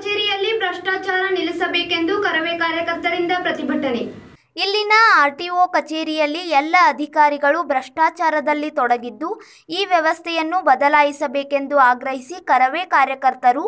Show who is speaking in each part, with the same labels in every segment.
Speaker 1: ಕಚೇರಿಯಲ್ಲಿ ಭ್ರಷ್ಟಾಚಾರ ನಿಲ್ಲಿಸಬೇಕೆಂದು ಕರವೇ ಕಾರ್ಯಕರ್ತರಿಂದ ಪ್ರತಿಭಟನೆ.
Speaker 2: ಇಲ್ಲಿನ ಆರ್ಟಿಒ ಕಚೇರಿಯಲ್ಲಿ ಎಲ್ಲ ಅಧಿಕಾರಿಗಳು ಭ್ರಷ್ಟಾಚಾರದಲ್ಲಿ ತೊಡಗಿದ್ದು, ಈ ವ್ಯವಸ್ಥೆಯನ್ನು ಬದಲಾಯಿಸಬೇಕೆಂದು ಆಗ್ರಹಿಸಿ ಕರವೇ ಕಾರ್ಯಕರ್ತರು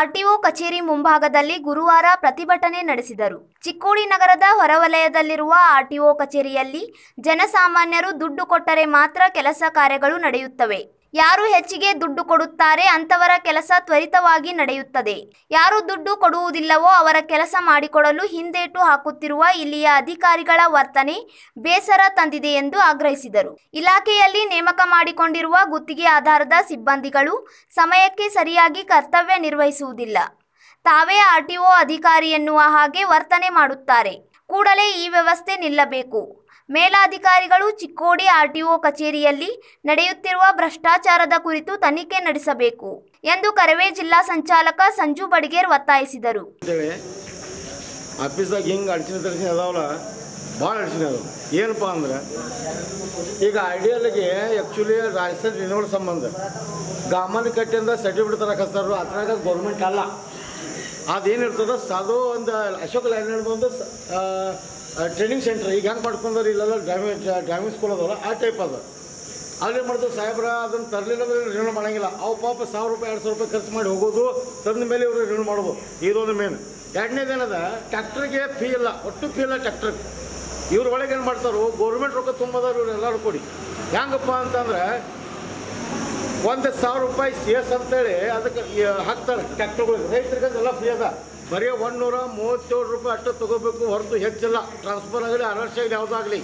Speaker 2: ಆರ್ಟಿಒ ಕಚೇರಿ ಮುಂಭಾಗದಲ್ಲಿ ಗುರುವಾರ ಪ್ರತಿಭಟನೆ ನಡೆಸಿದರು. ಚಿಕ್ಕೋಡಿ ನಗರದ ಹೊರವಲಯದಲ್ಲಿರುವ ಆರ್ಟಿಒ ಕಚೇರಿಯಲ್ಲಿ ಜನಸಾಮಾನ್ಯರು ದುಡ್ಡು ಕೊಟ್ಟರೆ ಮಾತ್ರ ಕೆಲಸ ಕಾರ್ಯಗಳು ನಡೆಯುತ್ತವೆ. ಯಾರು ಹೆಚ್ಚಿಗೆ ದುಡ್ಡು ಕೊಡುತ್ತಾರೆ ಅಂತವರ ಕೆಲಸ ತ್ವರಿತವಾಗಿ ನಡೆಯುತ್ತದೆ. ಯಾರು ದುಡ್ಡು ಕೊಡುವುದಿಲ್ಲವೋ ಅವರ ಕೆಲಸ ಮಾಡಿಕೊಡಲು ಹಿಂದೇಟು ಹಾಕುತ್ತಿರುವ ಇಲ್ಲಿಯ ಅಧಿಕಾರಿಗಳ ವರ್ತನೆ ಬೇಸರ ತಂದಿದೆ ಎಂದು ಆಗ್ರಹಿಸಿದರು. ಇಲಾಖೆಯಲ್ಲಿ ನೇಮಕ ಮಾಡಿಕೊಂಡಿರುವ ಗುತ್ತಿಗೆ ಆಧಾರದ ಸಿಬ್ಬಂದಿಗಳು ಸಮಯಕ್ಕೆ ಸರಿಯಾಗಿ ಕರ್ತವ್ಯ ನಿರ್ವಹಿಸುವುದಿಲ್ಲ. ತಾವೇ ಆರ್ಟಿಒ ಅಧಿಕಾರಿ ಎನ್ನುವ ಹಾಗೆ ವರ್ತನೆ ಮಾಡುತ್ತಾರೆ. ಕೂಡಲೇ ಈ ವ್ಯವಸ್ಥೆ ನಿಲ್ಲಬೇಕು. ಮೇಲಾಧಿಕಾರಿಗಳು ಚಿಕ್ಕೋಡಿ ಆರ್ಟಿಒ ಕಚೇರಿಯಲ್ಲಿ ನಡೆಯುತ್ತಿರುವ ಭ್ರಷ್ಟಾಚಾರದ ಕುರಿತು ತನಿಖೆ ನಡೆಸಬೇಕು ಎಂದು ಕರವೇ ಜಿಲ್ಲಾ ಸಂಚಾಲಕ ಸಂಜು ಬಡಿಗೇರ್ ಒತ್ತಾಯಿಸಿದರು.
Speaker 3: ಆಫೀಸಾಗ ಹಿಂಗೆ ಅಡಚಣೆ ತಡಚಣೆ ಅದಾವಲ್ಲ, ಭಾಳ ಅಡಚಣೆ ಅದಾವ. ಏನಪ್ಪ ಅಂದ್ರೆ, ಈಗ ಐಡಿಯಲ್ಗೆ ಆ್ಯಕ್ಚುಲಿ ರಾಜಸ್ಥಾನ ರಿನೋವಲ್ ಸಂಬಂಧ, ಗಾಮನ್ ಕಟ್ಟಿಂದ ಸರ್ಟಿಫಿಕೇಟ್ ತರಕತ್ತಾರ ಅದ್ರಾಗ ಗೌರ್ಮೆಂಟ್ ಅಲ್ಲ. ಅದೇನಿರ್ತದ? ಸಾಧು ಒಂದು ಅಶೋಕ್ ಲೈನ್ ಒಂದು ಟ್ರೈನಿಂಗ್ ಸೆಂಟರ್ ಈಗ ಹೆಂಗೆ ಮಾಡ್ಕೊಂಡ್ರೆ ಇಲ್ಲೆಲ್ಲ ಡ್ರೈವಿಂಗ್ ಡ್ರೈವಿಂಗ್ ಸ್ಕೂಲ್ ಅದಲ್ಲ ಆ ಟೈಪ್ ಅದ. ಏನು ಮಾಡ್ತಾರೆ ಸಾಹೇಬ್ರ ಅದನ್ನು ತರಲಿಲ್ಲ ಅಂದ್ರೆ ರಿನ್ಯೂ ಮಾಡಂಗಿಲ್ಲ. ಅವು ಪಾಪ ಸಾವಿರ ರೂಪಾಯಿ, ಎರಡು ಸಾವಿರ ರೂಪಾಯಿ ಖರ್ಚು ಮಾಡಿ ಹೋಗೋದು, ತಂದ ಮೇಲೆ ಇವರು ರಿನ್ಯೂ ಮಾಡೋದು ಇದೊಂದು ಮೇನ್ ಎರಡನೇದೇನದ ಟ್ಯಾಕ್ಟ್ರಿಗೆ ಫೀ ಇಲ್ಲ. ಒಟ್ಟು ಫೀ ಇಲ್ಲ ಟ್ಯಾಕ್ಟ್ರಿಗೆ ಇವ್ರ ಒಳಗೆ ಏನು ಮಾಡ್ತಾರೋ ಗೌರ್ಮೆಂಟ್ ರೊಕ್ಕ ತುಂಬೋದಾರು ಇವ್ರು ಎಲ್ಲರೂ ಕೊಡಿ. ಹೆಂಗಪ್ಪ ಅಂತಂದ್ರೆ ಒಂದು ಸಾವಿರ ರೂಪಾಯಿ ಸಿ ಎಸ್ ಅಂತೇಳಿ ಅದಕ್ಕೆ ಹಾಕ್ತಾರೆ ಟ್ಯಾಕ್ಟರ್ಗಳಿಗೆ ರೈತರಿಗೆ ಎಲ್ಲ ಫ್ರೀ ಅದ. ಬರೀ ಒಂದುನೂರ ಮೂವತ್ತೇಳು ರೂಪಾಯಿ ಅಷ್ಟು ತಗೋಬೇಕು ಹೊರತು ಹೆಚ್ಚಿಲ್ಲ. ಟ್ರಾನ್ಸ್ಫರ್ ಆಗಲಿ ಅನರ್ಷ ಆಗಲಿ, ಯಾವುದಾಗಲಿ.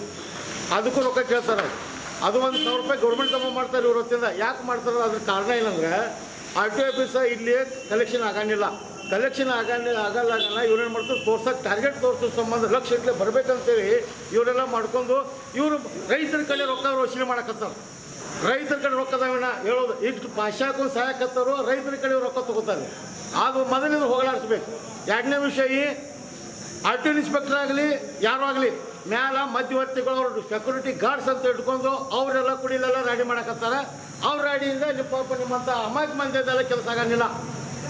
Speaker 3: ಅದಕ್ಕೂ ರೊಕ್ಕ ಕೇಳ್ತಾರೆ. ಅದು ಒಂದು ಸಾವಿರ ರೂಪಾಯಿ ಗೌರ್ಮೆಂಟ್ ಜಮಾ ಮಾಡ್ತಾರೆ ಇವ್ರ ಹೊತ್ತಿಂದ. ಯಾಕೆ ಮಾಡ್ತಾರೆ? ಅದ್ರ ಕಾರಣ ಏನಂದ್ರೆ ಆರ್ ಟಿ ಆಫೀಸ ಇಲ್ಲಿ ಕಲೆಕ್ಷನ್ ಆಗಂಗಿಲ್ಲ. ಕಲೆಕ್ಷನ್ ಆಗಲ್ಲ ಆಗಲ್ಲ ಇವ್ರೇನು ಮಾಡ್ತಾರೆ? ತೋರ್ಸೋಕೆ ಟಾರ್ಗೆಟ್ ತೋರಿಸೋ ಸಂಬಂಧ ಲಕ್ಷ ಇಟ್ಲೆ ಬರ್ಬೇಕಂತೇಳಿ ಇವರೆಲ್ಲ ಮಾಡ್ಕೊಂಡು ಇವರು ರೈತರ ಕಡೆ ರೊಕ್ಕ ವಸೂಲಿ ಮಾಡಕತ್ತಾರೆ. ರೈತರ ಕಡೆ ರೊಕ್ಕದವನ ಹೇಳೋದು ಇಷ್ಟು ಪಾಶಾಕು ಸಹಾಯಕತ್ತರು ರೈತರ ಕಡೆ ರೊಕ್ಕ ತಗೋತಾರೆ. ಅದು ಮೊದಲಿಂದ ಹೋಗಲಾಡಿಸ್ಬೇಕು. ಎರಡನೇ ವಿಷಯ ಈ ಟಿ ಇನ್ಸ್ಪೆಕ್ಟರ್ ಆಗಲಿ, ಯಾರು ಆಗಲಿ, ಮ್ಯಾಲ ಮಧ್ಯವರ್ತಿಗಳು ಅವರು ಸೆಕ್ಯೂರಿಟಿ ಗಾರ್ಡ್ಸ್ ಅಂತ ಇಟ್ಕೊಂಡು ಅವರೆಲ್ಲ ಕುಡಿಲೆಲ್ಲ ರೆಡಿ ಮಾಡಕತ್ತಾರೆ. ಅವ್ರ ರೆಡಿಯಿಂದ ನಿಮ್ಮ ಪಾಪ ನಿಮ್ಮಂಥ ಅಮಾಯಕ ಮಂದಿದ್ದೆಲ್ಲ ಕೆಲಸ ಆಗೋಂಗಿಲ್ಲ.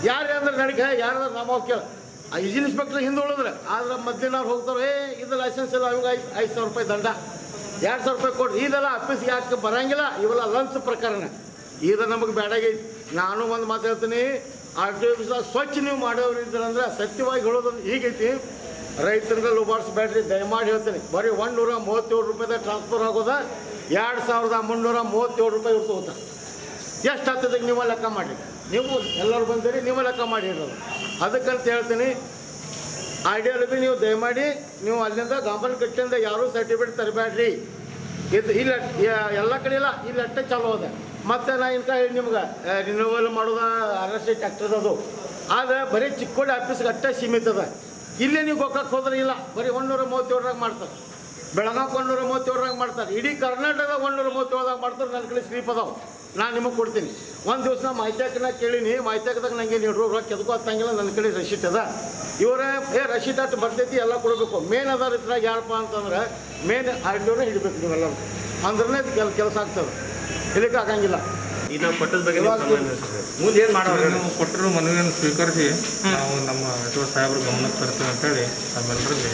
Speaker 3: ಯಾರೇ ಅಂದ್ರೆ ನಡಿಗೆ, ಯಾರಾದ್ರೂ ನಮ್ಮ ಕೇಳ. ಇನ್ಸ್ಪೆಕ್ಟರ್ ಹಿಂದೆ ಉಳಿದ್ರೆ, ಆದ್ರೆ ಮಧ್ಯಾಹ್ನ ಹೋಗ್ತಾರೆ, ಏ, ಇದು ಲೈಸೆನ್ಸ್ ಇಲ್ಲ ಅವಾಗ ಐದು ಐದು ಸಾವಿರ ರೂಪಾಯಿ ದಂಡ. ಎರಡು ಸಾವಿರ ರೂಪಾಯಿ ಕೊಡ್ರಿ ಇದೆಲ್ಲ ಆಫೀಸ್ಗೆ ಯಾಕೆ ಬರಂಗಿಲ್ಲ? ಇವೆಲ್ಲ ಲಂಚ್ ಪ್ರಕರಣ. ಇದು ನಮಗೆ ಬೇಡಾಗೈತಿ ನಾನು ಒಂದು ಮಾತು ಹೇಳ್ತೀನಿ. ಆರ್ ಟಿ ಆಫೀಸ್ದಾಗ ಸ್ವಚ್ಛ ನೀವು ಮಾಡೋರು ಇದ್ರಂದ್ರೆ ಸತ್ಯವಾಗಿ ಹೇಳೋದಂದ್ರೆ ಈಗೈತಿ. ರೈತರಿಗೆ ಲುಬಾಡ್ಸ್ಬೇಡ್ರಿ ದಯಮಾಡಿ ಹೇಳ್ತೀನಿ. ಬರೀ ಒಂದು ನೂರ ಮೂವತ್ತೇಳು ರೂಪಾಯಿದಾಗ ಟ್ರಾನ್ಸ್ಫರ್ ಆಗೋದ, ಎರಡು ಸಾವಿರದ ಮುನ್ನೂರ ಮೂವತ್ತೇಳು ರೂಪಾಯಿ ಇರ್ತು ಎಷ್ಟು ಹತ್ತದಕ್ಕೆ ನೀವು ಲೆಕ್ಕ ಮಾಡಿ ನೀವು ಎಲ್ಲರೂ ಬಂದಿರಿ, ನೀವು ಲೆಕ್ಕ ಮಾಡಿ ಇರೋದು ಅದಕ್ಕಂತ ಹೇಳ್ತೀನಿ ಐಡಿಯಲ್ ಬಿ ನೀವು ದಯಮಾಡಿ ನೀವು ಅಲ್ಲಿಂದ ಗಾಂಬಲ್ ಕಟ್ಟಿಂದ ಯಾರೂ ಸರ್ಟಿಫಿಕೇಟ್ ತರಬೇಡ್ರಿ. ಇದು ಇಲ್ಲ ಎಲ್ಲ ಕಡೆ ಇಲ್ಲ ಇಲ್ಲಿ ಅಟ್ಟೆ ಚಾಲೂ ಅದ. ಮತ್ತೆ ನಾ ಇಂಥ ಹೇಳಿ ನಿಮ್ಗೆ ರಿನ್ಯೂವಲ್ ಮಾಡೋದ ಆರ್ ಎಸ್ ಟ್ಯಾಕ್ಟರ್ ಅದು. ಆದರೆ ಬರೀ ಚಿಕ್ಕೋಡಿ ಆಫೀಸ್ಗೆ ಅಟ್ಟೆ ಸೀಮಿತ ಅದ. ಇಲ್ಲಿ ನೀವು ಗೋಕಾಕ್ ಹೋದ್ರೆ ಇಲ್ಲ, ಬರೀ ಒಂದೂರ ಮೂವತ್ತೇಳರಾಗ ಮಾಡ್ತಾರೆ. ಬೆಳಗಾವಿ ಒಂದೂರ ಮೂವತ್ತೇಳರಾಗ ಮಾಡ್ತಾರೆ. ಇಡೀ ಕರ್ನಾಟಕದಾಗ ಒಂದೂರ ಮೂವತ್ತೇಳದಾಗ ಮಾಡ್ತಾರೆ ನನ್ನ ಕಡೆ ಸ್ಲೀಪ್ ಅದಾವೆ. ನಾನು ನಿಮಗೆ ಕೊಡ್ತೀನಿ. ಒಂದು ದಿವಸ ನಾ ಮಾಹಿತ್ಯಾಕನ ಕೇಳೀನಿ ಮಾಹಿತ್ಯಾಕದಾಗ ನಂಗೆ ನೀವು ರೊಕ್ಕ ಎದಕ್ಕೂ ಹತ್ತಂಗಿಲ್ಲ ನನ್ನ ಕಡೆ ರಶೀಟ್ ಅದ. ಇವರೇ ಏ ರಶೀಟ್ ಅಷ್ಟು ಬರ್ತೈತಿ ಎಲ್ಲ ಕೊಡಬೇಕು. ಮೇನ್ ಅದಾರ ಇದ್ರಾಗ ಯಾರಪ್ಪ ಅಂತಂದ್ರೆ ಮೇನ್ ಆಡಿಯೋನೇ ಹಿಡಬೇಕು ನೀವೆಲ್ಲರೂ. ಅಂದ್ರೆ ಕೆಲ ಕೆಲಸ ಆಗ್ತದೆ. ಇಲ್ಲಿಕ್ಕೆ ಆಗಂಗಿಲ್ಲ.
Speaker 4: ಈಗ ಪಟ್ಟದ ಬಗ್ಗೆ
Speaker 3: ಮುಂದೆ ಏನು ಮಾಡೋರು
Speaker 5: ನೀವು ಕೊಟ್ಟರು ಮನವಿಯನ್ನು ಸ್ವೀಕರಿಸಿ ನಾವು ನಮ್ಮ ಸಚಿವ ಸಾಹೇಬರು ಗಮನಕ್ಕೆ ತರ್ತೀವಿ ಅಂತೇಳಿ ನಮ್ಮೆಲ್ಲರಲ್ಲಿ.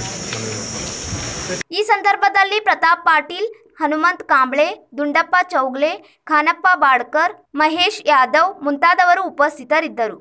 Speaker 2: ಈ ಸಂದರ್ಭದಲ್ಲಿ ಪ್ರತಾಪ್ ಪಾಟೀಲ್ ಹನುಮಂತ್ ಕಾಂಬ್ಳೆ ದುಂಡಪ್ಪ ಚೌಗ್ಲೆ ಖಾನಪ್ಪ ಬಾಡ್ಕರ್ ಮಹೇಶ್ ಯಾದವ್ ಮುಂತಾದವರು ಉಪಸ್ಥಿತರಿದ್ದರು